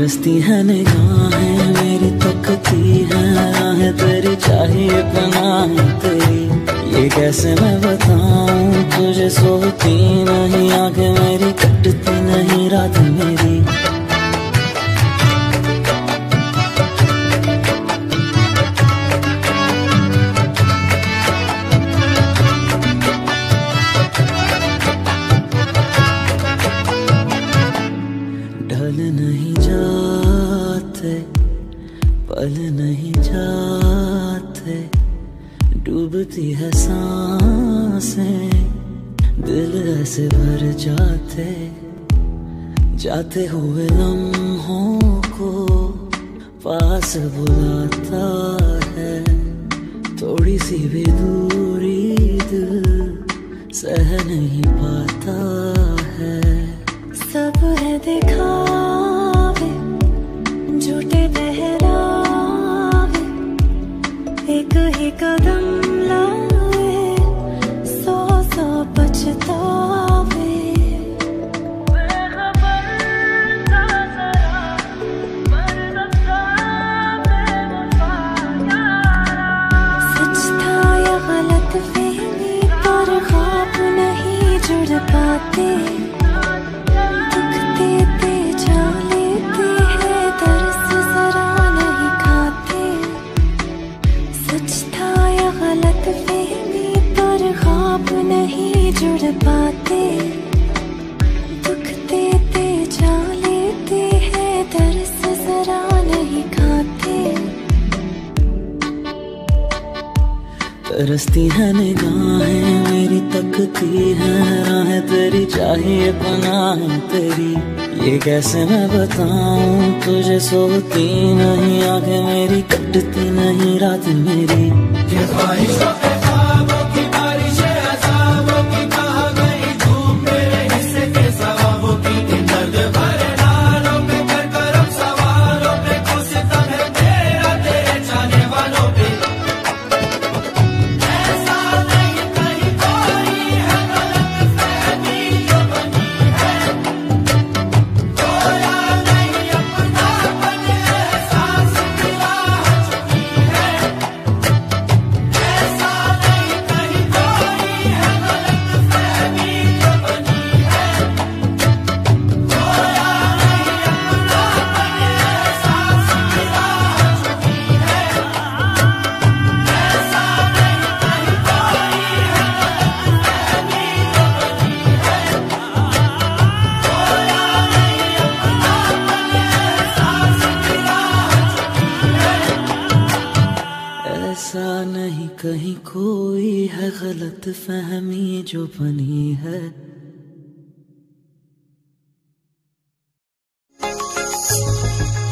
तरसती है, निगाहें मेरी तकती है तेरी चाहिए पनाह तेरी। ये कैसे मैं बताऊँ, तुझे सोती नहीं, आगे मेरी नहीं जाते। डूबती है साँसें, दिल ऐसे भर जाते। जाते हुए लम्हों को पास बुलाता है। थोड़ी सी भी दूरी दिल सह नहीं पाता है। सब है दिखावे कदम लाए सौ सौ पछतावे। ख्वाब नहीं जुड़ पाते। दुख देते जा लेते हैं दर्स जरा नहीं खाते। तरसती है निगाहें मेरी तकती है राहें तेरी चाहिए पनाह तेरी। ये कैसे मैं बताऊँ तुझे सोती नहीं आँखें मेरी कटती नहीं रात मेरी। ये ऐसा कहीं कोई है गलत फहमी जो बनी है।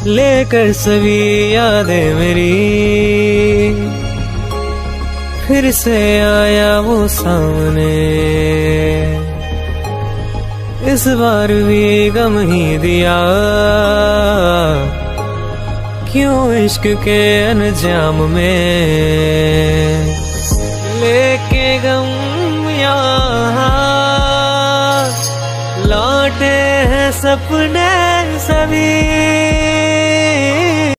लेकर सभी यादें मेरी, फिर से आया वो सामने। इस बार भी गम ही दिया क्यों इश्क के अनजाम में? लेके गम यहाँ लौटे हैं सपने सभी।